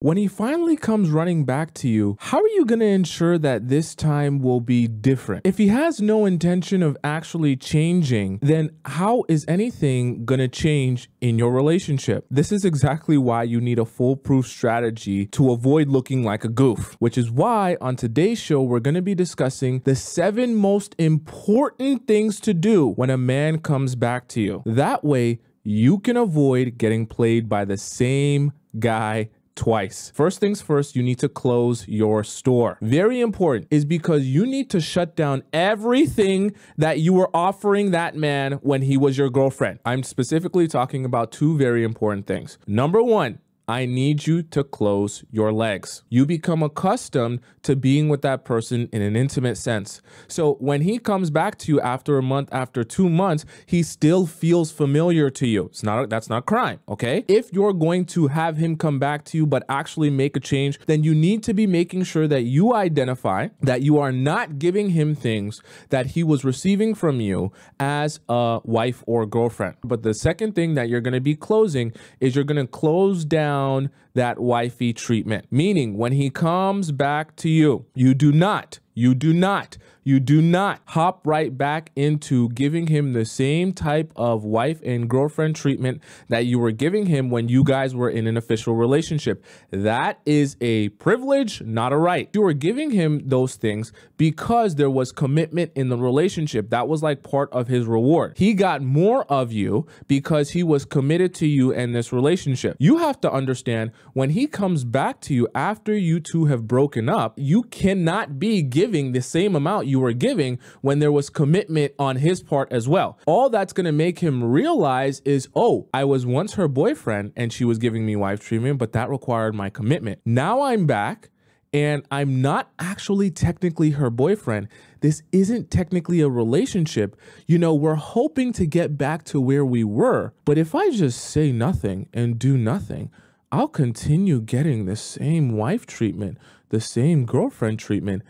When he finally comes running back to you, how are you going to ensure that this time will be different? If he has no intention of actually changing, then how is anything going to change in your relationship? This is exactly why you need a foolproof strategy to avoid looking like a goof, which is why on today's show, we're going to be discussing the seven most important things to do when a man comes back to you. That way, you can avoid getting played by the same guy twice. First things first, you need to close your store. Very important is because you need to shut down everything that you were offering that man when he was your girlfriend. I'm specifically talking about two very important things. Number one, I need you to close your legs. You become accustomed to being with that person in an intimate sense. So when he comes back to you after a month, after two months, he still feels familiar to you. It's not, that's not crime, okay? If you're going to have him come back to you, but actually make a change, then you need to be making sure that you identify that you are not giving him things that he was receiving from you as a wife or girlfriend. But the second thing that you're gonna be closing is you're gonna close down down that wifey treatment. Meaning, when he comes back to you, you do not, you do not you do not hop right back into giving him the same type of wife and girlfriend treatment that you were giving him when you guys were in an official relationship. That is a privilege, not a right. You were giving him those things because there was commitment in the relationship. That was like part of his reward. He got more of you because he was committed to you and this relationship. You have to understand when he comes back to you after you two have broken up, you cannot be giving the same amount you you were giving when there was commitment on his part as well. All that's going to make him realize is, oh, I was once her boyfriend and she was giving me wife treatment, but that required my commitment. Now I'm back and I'm not actually technically her boyfriend. This isn't technically a relationship. You know, we're hoping to get back to where we were. But if I just say nothing and do nothing, I'll continue getting the same wife treatment, the same girlfriend treatment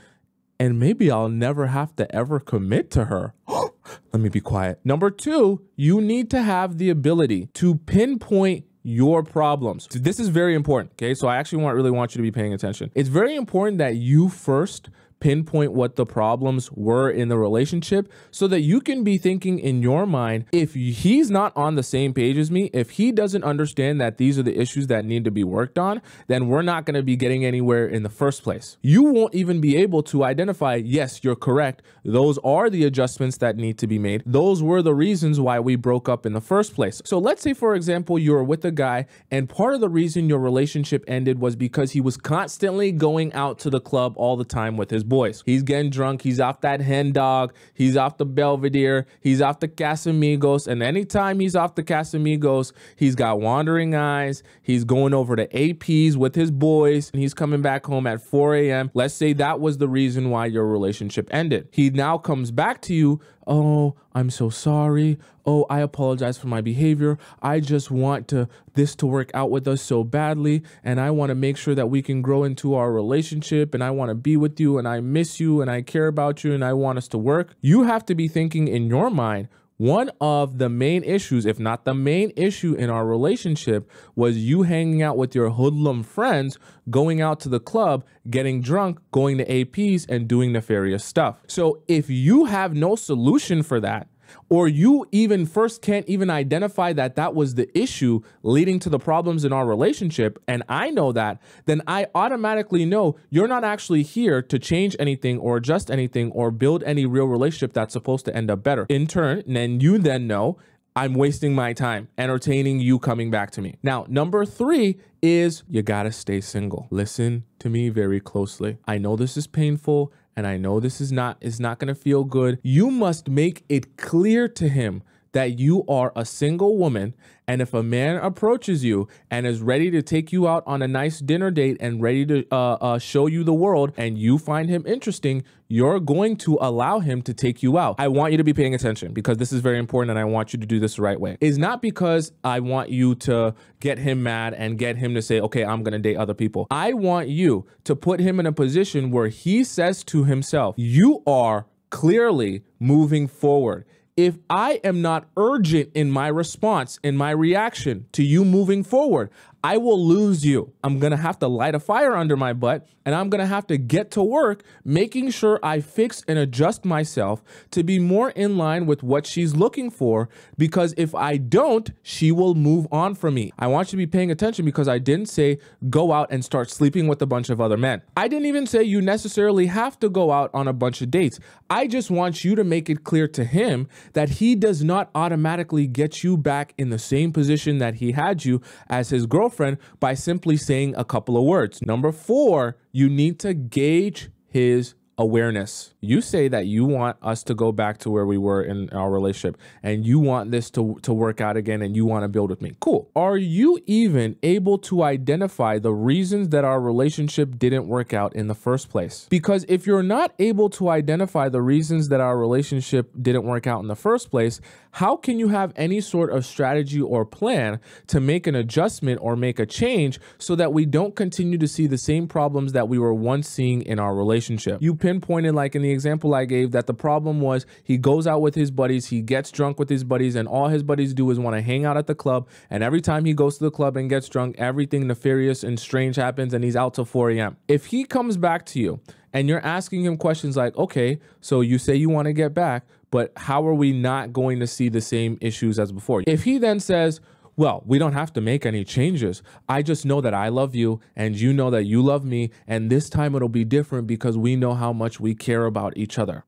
and maybe I'll never have to ever commit to her. Let me be quiet. Number two, you need to have the ability to pinpoint your problems. This is very important. Okay. So I actually want really want you to be paying attention. It's very important that you first pinpoint what the problems were in the relationship so that you can be thinking in your mind if he's not on the same page as me, if he doesn't understand that these are the issues that need to be worked on, then we're not going to be getting anywhere in the first place. You won't even be able to identify, yes, you're correct. Those are the adjustments that need to be made. Those were the reasons why we broke up in the first place. So let's say, for example, you're with a guy and part of the reason your relationship ended was because he was constantly going out to the club all the time with his boys. He's getting drunk. He's off that hen dog. He's off the Belvedere. He's off the Casamigos. And anytime he's off the Casamigos, he's got wandering eyes. He's going over to APs with his boys and he's coming back home at 4 a.m. Let's say that was the reason why your relationship ended. He now comes back to you oh, I'm so sorry. Oh, I apologize for my behavior. I just want to this to work out with us so badly and I want to make sure that we can grow into our relationship and I want to be with you and I miss you and I care about you and I want us to work. You have to be thinking in your mind, one of the main issues, if not the main issue in our relationship, was you hanging out with your hoodlum friends, going out to the club, getting drunk, going to APs, and doing nefarious stuff. So if you have no solution for that, or you even first can't even identify that that was the issue leading to the problems in our relationship, and I know that, then I automatically know you're not actually here to change anything or adjust anything or build any real relationship that's supposed to end up better. In turn, then you then know I'm wasting my time entertaining you coming back to me. Now, number three is you gotta stay single. Listen to me very closely. I know this is painful and I know this is not is not going to feel good. You must make it clear to him that you are a single woman and if a man approaches you and is ready to take you out on a nice dinner date and ready to uh, uh, show you the world and you find him interesting, you're going to allow him to take you out. I want you to be paying attention because this is very important and I want you to do this the right way. It's not because I want you to get him mad and get him to say, okay, I'm going to date other people. I want you to put him in a position where he says to himself, you are clearly moving forward if I am not urgent in my response, in my reaction to you moving forward, I will lose you. I'm going to have to light a fire under my butt and I'm going to have to get to work making sure I fix and adjust myself to be more in line with what she's looking for because if I don't, she will move on from me. I want you to be paying attention because I didn't say go out and start sleeping with a bunch of other men. I didn't even say you necessarily have to go out on a bunch of dates. I just want you to make it clear to him that he does not automatically get you back in the same position that he had you as his girlfriend by simply saying a couple of words. Number four, you need to gauge his awareness. You say that you want us to go back to where we were in our relationship and you want this to, to work out again and you want to build with me. Cool. Are you even able to identify the reasons that our relationship didn't work out in the first place? Because if you're not able to identify the reasons that our relationship didn't work out in the first place, how can you have any sort of strategy or plan to make an adjustment or make a change so that we don't continue to see the same problems that we were once seeing in our relationship? You pinpointed, like in the example I gave, that the problem was he goes out with his buddies, he gets drunk with his buddies, and all his buddies do is want to hang out at the club. And every time he goes to the club and gets drunk, everything nefarious and strange happens and he's out till 4 a.m. If he comes back to you and you're asking him questions like, okay, so you say you want to get back, but how are we not going to see the same issues as before? If he then says, well, we don't have to make any changes. I just know that I love you and you know that you love me. And this time it'll be different because we know how much we care about each other.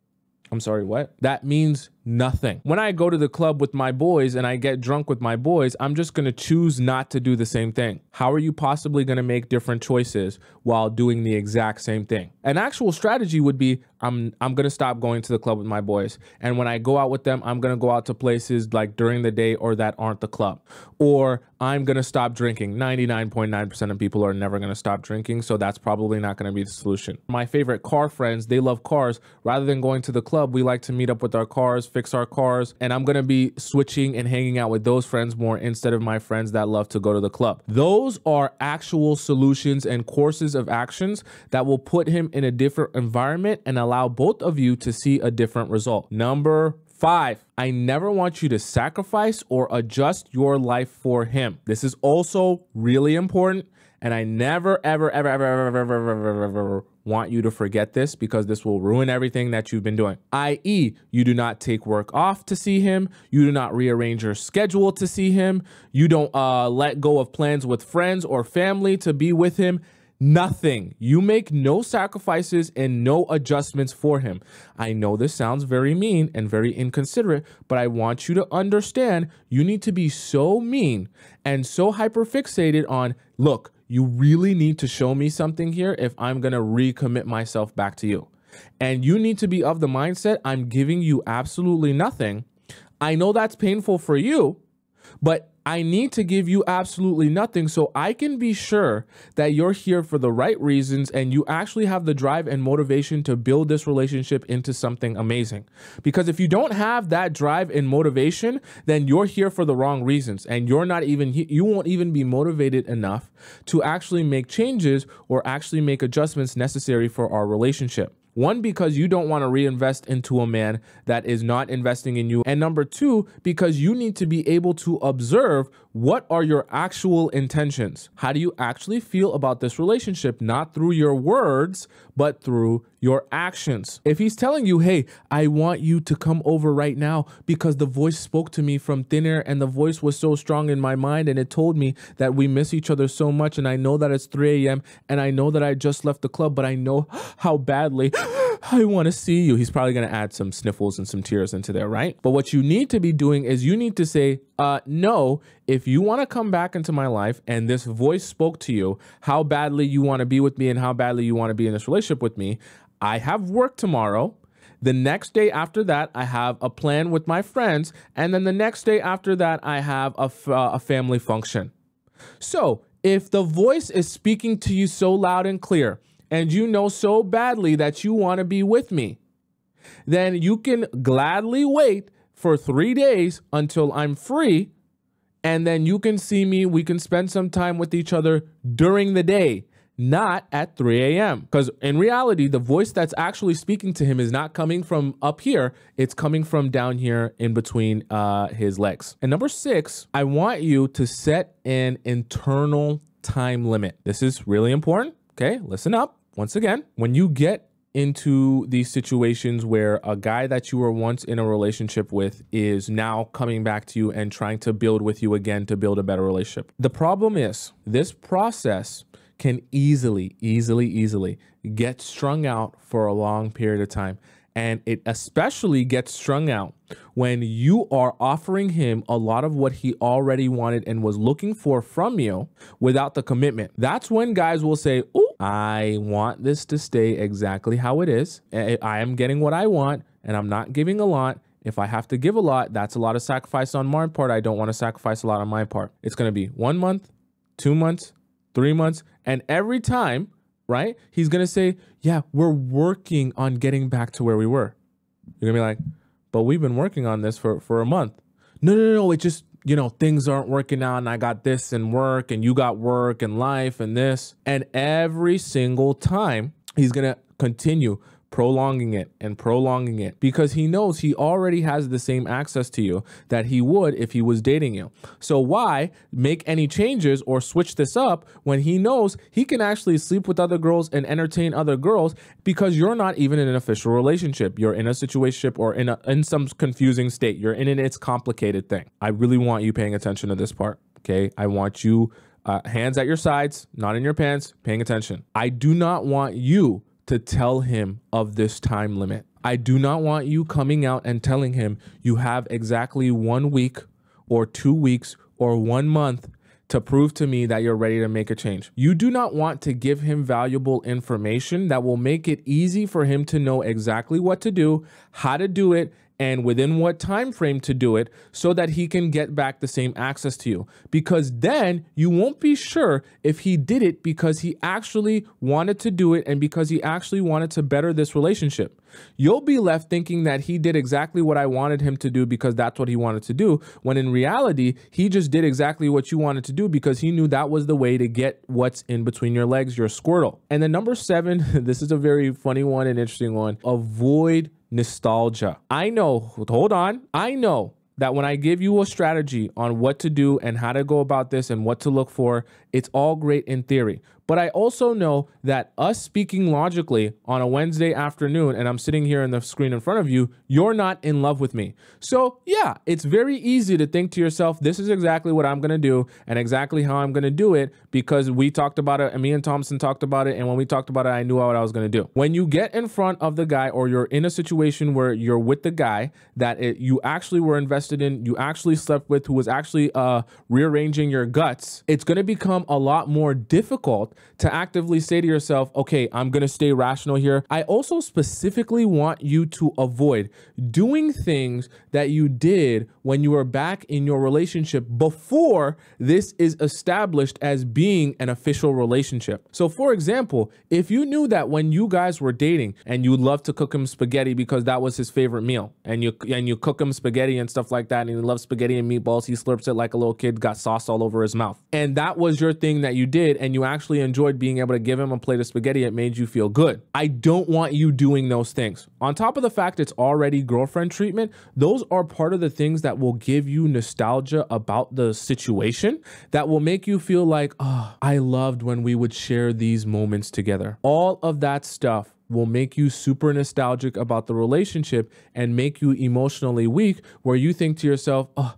I'm sorry, what? That means nothing. When I go to the club with my boys and I get drunk with my boys, I'm just going to choose not to do the same thing. How are you possibly going to make different choices while doing the exact same thing? An actual strategy would be I'm I'm going to stop going to the club with my boys. And when I go out with them, I'm going to go out to places like during the day or that aren't the club. Or I'm going to stop drinking. 99.9% of people are never going to stop drinking, so that's probably not going to be the solution. My favorite car friends, they love cars. Rather than going to the club, we like to meet up with our cars, fix our cars, and I'm to be switching and hanging out with those friends more instead of my friends that love to go to the club. Those are actual solutions and courses of actions that will put him in a different environment and allow both of you to see a different result. Number Five, I never want you to sacrifice or adjust your life for him. This is also really important. And I never, ever, ever, ever, ever, ever, ever, ever, ever, ever want you to forget this because this will ruin everything that you've been doing. I.e., you do not take work off to see him. You do not rearrange your schedule to see him. You don't uh, let go of plans with friends or family to be with him. Nothing. You make no sacrifices and no adjustments for him. I know this sounds very mean and very inconsiderate, but I want you to understand you need to be so mean and so hyperfixated on, look, you really need to show me something here if I'm going to recommit myself back to you. And you need to be of the mindset I'm giving you absolutely nothing. I know that's painful for you, but I need to give you absolutely nothing so I can be sure that you're here for the right reasons and you actually have the drive and motivation to build this relationship into something amazing. Because if you don't have that drive and motivation, then you're here for the wrong reasons and you're not even, you won't even be motivated enough to actually make changes or actually make adjustments necessary for our relationship. One, because you don't want to reinvest into a man that is not investing in you. And number two, because you need to be able to observe what are your actual intentions. How do you actually feel about this relationship? Not through your words, but through your actions. If he's telling you, hey, I want you to come over right now because the voice spoke to me from air and the voice was so strong in my mind and it told me that we miss each other so much and I know that it's 3 a.m. and I know that I just left the club, but I know how badly I want to see you. He's probably going to add some sniffles and some tears into there, right? But what you need to be doing is you need to say, uh, no, if you want to come back into my life and this voice spoke to you, how badly you want to be with me and how badly you want to be in this relationship with me, I have work tomorrow. The next day after that, I have a plan with my friends. And then the next day after that, I have a, uh, a family function. So if the voice is speaking to you so loud and clear, and you know so badly that you want to be with me, then you can gladly wait for three days until I'm free. And then you can see me. We can spend some time with each other during the day not at 3 a.m. Because in reality, the voice that's actually speaking to him is not coming from up here, it's coming from down here in between uh, his legs. And number six, I want you to set an internal time limit. This is really important. Okay, listen up. Once again, when you get into these situations where a guy that you were once in a relationship with is now coming back to you and trying to build with you again to build a better relationship. The problem is this process can easily, easily, easily get strung out for a long period of time. And it especially gets strung out when you are offering him a lot of what he already wanted and was looking for from you without the commitment. That's when guys will say, Oh, I want this to stay exactly how it is. I am getting what I want and I'm not giving a lot. If I have to give a lot, that's a lot of sacrifice on my part. I don't want to sacrifice a lot on my part. It's going to be one month, two months, three months. And every time right? He's going to say, yeah, we're working on getting back to where we were. You're going to be like, but we've been working on this for, for a month. No, no, no, no. It just, you know, things aren't working out and I got this and work and you got work and life and this. And every single time he's going to continue prolonging it and prolonging it because he knows he already has the same access to you that he would if he was dating you. So why make any changes or switch this up when he knows he can actually sleep with other girls and entertain other girls because you're not even in an official relationship. You're in a situation or in a in some confusing state. You're in an it's complicated thing. I really want you paying attention to this part. Okay? I want you uh, hands at your sides, not in your pants, paying attention. I do not want you to tell him of this time limit. I do not want you coming out and telling him you have exactly one week or two weeks or one month to prove to me that you're ready to make a change. You do not want to give him valuable information that will make it easy for him to know exactly what to do, how to do it, and within what time frame to do it so that he can get back the same access to you. Because then you won't be sure if he did it because he actually wanted to do it and because he actually wanted to better this relationship. You'll be left thinking that he did exactly what I wanted him to do because that's what he wanted to do when in reality he just did exactly what you wanted to do because he knew that was the way to get what's in between your legs your squirtle. And then number 7 this is a very funny one and interesting one. Avoid nostalgia. I know, hold on, I know that when I give you a strategy on what to do and how to go about this and what to look for, it's all great in theory. But I also know that us speaking logically on a Wednesday afternoon, and I'm sitting here in the screen in front of you, you're not in love with me. So, yeah, it's very easy to think to yourself, this is exactly what I'm going to do and exactly how I'm going to do it because we talked about it and me and Tomisin talked about it. And when we talked about it, I knew what I was going to do. When you get in front of the guy or you're in a situation where you're with the guy that it, you actually were invested in, you actually slept with, who was actually uh, rearranging your guts, it's going to become a lot more difficult to actively say to yourself, okay, I'm going to stay rational here. I also specifically want you to avoid doing things that you did when you are back in your relationship before this is established as being an official relationship. So, for example, if you knew that when you guys were dating and you loved to cook him spaghetti because that was his favorite meal, and you and you cook him spaghetti and stuff like that, and he loves spaghetti and meatballs, he slurps it like a little kid, got sauce all over his mouth, and that was your thing that you did, and you actually enjoyed being able to give him a plate of spaghetti, it made you feel good. I don't want you doing those things. On top of the fact it's already girlfriend treatment, those are part of the things that will give you nostalgia about the situation that will make you feel like, oh, I loved when we would share these moments together. All of that stuff will make you super nostalgic about the relationship and make you emotionally weak, where you think to yourself, oh,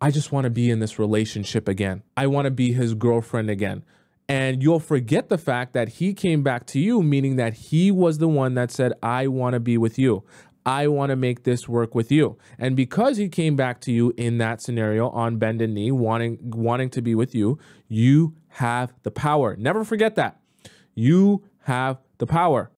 I just want to be in this relationship again. I want to be his girlfriend again. And you'll forget the fact that he came back to you, meaning that he was the one that said, I want to be with you. I want to make this work with you. And because he came back to you in that scenario on bended knee, wanting wanting to be with you, you have the power. Never forget that. You have the power.